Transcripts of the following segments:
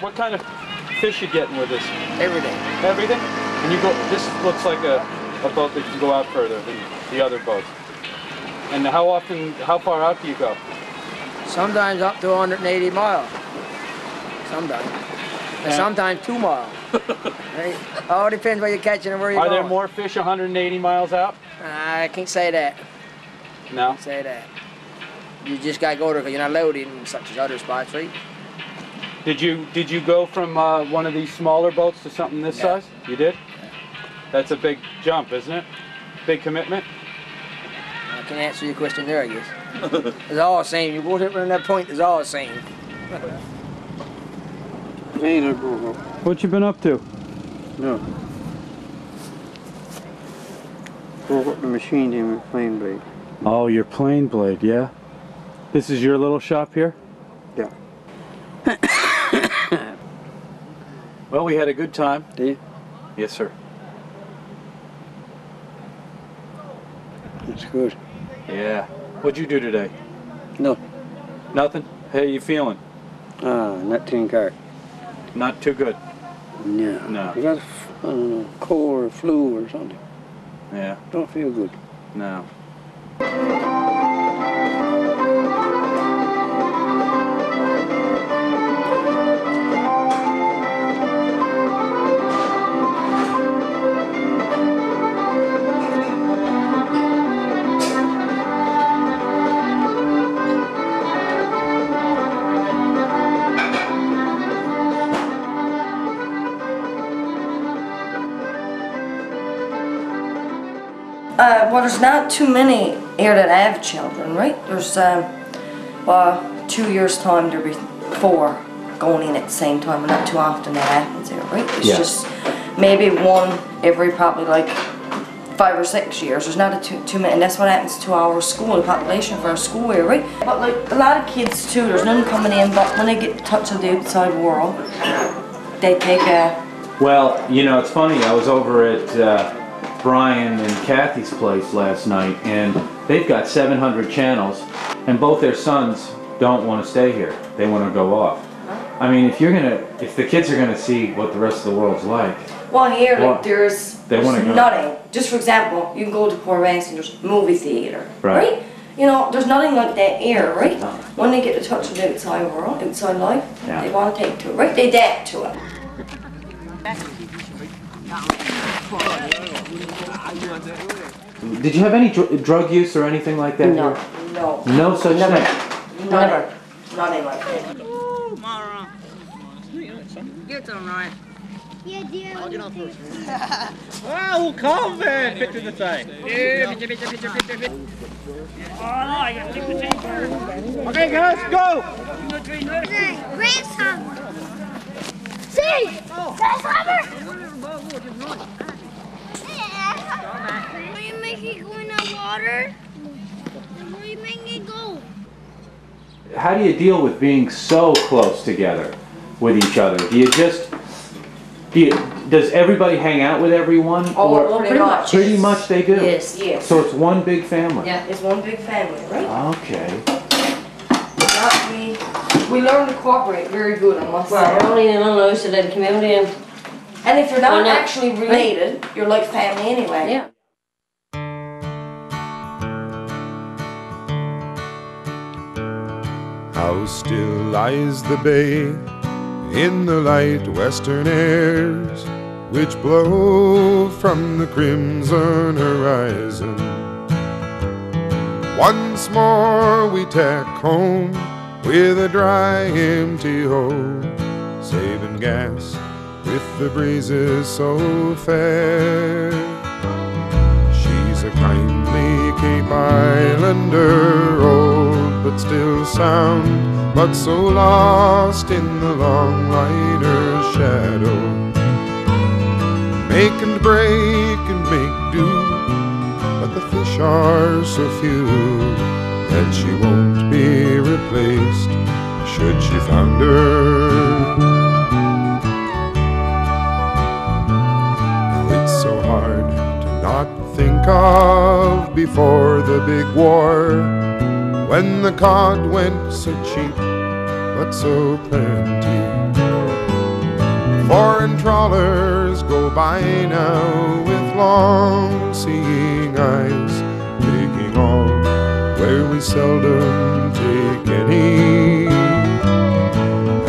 What kind of fish you getting with this? Everything. Everything? And you go, this looks like a, a boat that can go out further than the other boats. And how often, how far out do you go? Sometimes up to 180 miles. Sometimes. And sometimes two miles. right? All depends where you're catching and where you're Are going. there more fish 180 miles out? I can't say that. No. Can't say that. You just gotta go there because you're not loaded in such as other spots, right? Did you did you go from uh, one of these smaller boats to something this Yeah. size? You did. That's a big jump, isn't it? Big commitment. I can answer your question there, I guess. it's all the same. You go to that point, it's all the same. Ain't it, bro? What you been up to? No. Broke up the machine in my plane blade. Oh, your plane blade, yeah. This is your little shop here. Yeah. Well, we had a good time. Did you? Yes, sir. That's good. Yeah. What'd you do today? No. Nothing. Hey, you feeling? Ah, not tin car. Not too good. No. No. I got, a f- I don't know, cold or flu or something. Yeah. Don't feel good. No. Uh, well, there's not too many here that have children, right? There's, um, well, two years' time there'll be four going in at the same time, but not too often that happens here, right? It's Yeah. just maybe one every probably like five or six years. There's not a too, too many, and that's what happens to our school, the population for our school here, right? But like a lot of kids too, there's none coming in, but when they get in touch with the outside world, they take a Well, you know, it's funny. I was over at uh, Brian and Kathy's place last night, and they've got 700 channels, and both their sons don't want to stay here. They want to go off. I mean, if you're gonna, if the kids are gonna see what the rest of the world's like, Well, here, What? like, there's, They there's nothing. Just for example, you can go to Port Ransom, there's movie theater, Right. right? You know, there's nothing like that here, right? When they get in touch with the outside world, outside life, Yeah. they want to take to it, right? They adapt to it. Did you have any dr- drug use or anything like that? No, here? no, No such Never. thing. never, nothing like that. Get them right. Yeah, dear. I'll get on first. Ah, oh, come! Picture the thing. Yeah, picture. Oh, the thing first. Okay, guys, go! Grasshopper. See? Grasshopper. Oh. Why you make it go in the water? Where you make it go? How do you deal with being so close together with each other? Do you just, do you, does everybody hang out with everyone? Oh, or- well, pretty much. Pretty much they do. Yes, yes. So it's one big family. Yeah, it's one big family, right? Okay. Yeah, we, we learn to cooperate very good, I must Well, say. we're only in a little isolated community and, And if you're Why not not? actually related, you're like family anyway. yeah. How still lies the bay in the light western airs which blow from the crimson horizon. Once more we tack home with a dry, empty hold, saving gas with the breezes so fair. She's a kindly Cape Islander, still sound, but so lost in the long liner's shadow. Make and break and make do, but the fish are so few that she won't be replaced should she founder. Now it's so hard to not think of before the big war when the cod went so cheap but so plenty. Foreign trawlers go by now with long seeing eyes, taking all where we seldom take any.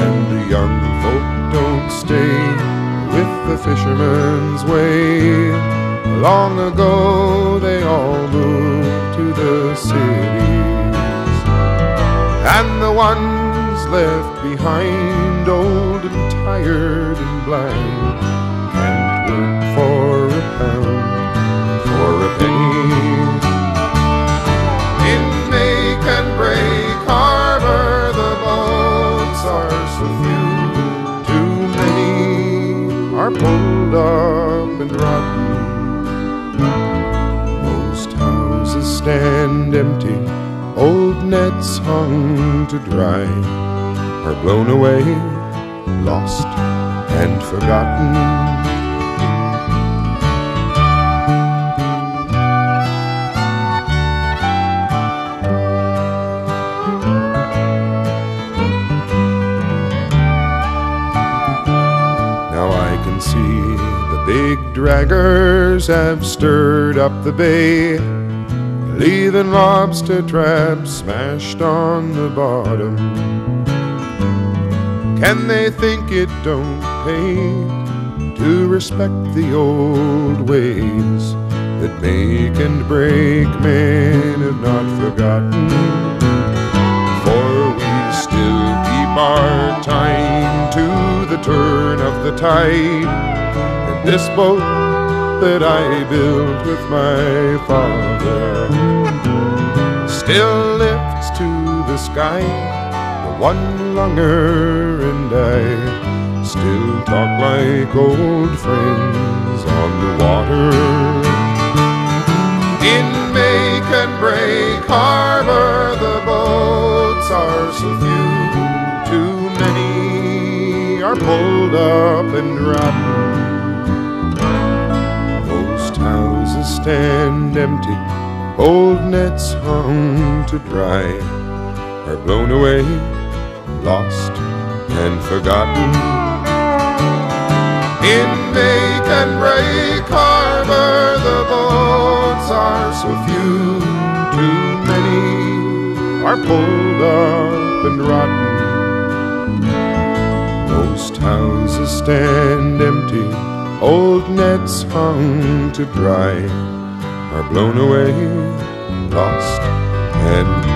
And the young folk don't stay with the fisherman's way. Long ago they all moved to the cities. And the ones left behind, old and tired and blind, can't work for a pound, for a penny. In make and break harbor, the boats are so few, too many are pulled up and rotten. Most houses stand empty, nets hung to dry are blown away, lost and forgotten. Now I can see the big draggers have stirred up the bay, leaving lobster traps smashed on the bottom. Can they think it don't pay to respect the old ways that make and break men have not forgotten? For we still keep our time to the turn of the tide. And this boat that I built with my father still lifts to the sky the one lunger and I still talk like old friends on the water. In make and break harbor, the boats are so few, too many are pulled up and rotten. Empty, old nets hung to dry are blown away, lost and forgotten. In make and break harbor, the boats are so few, too many are pulled up and rotten. Most houses stand empty, old nets hung to dry are blown away, lost and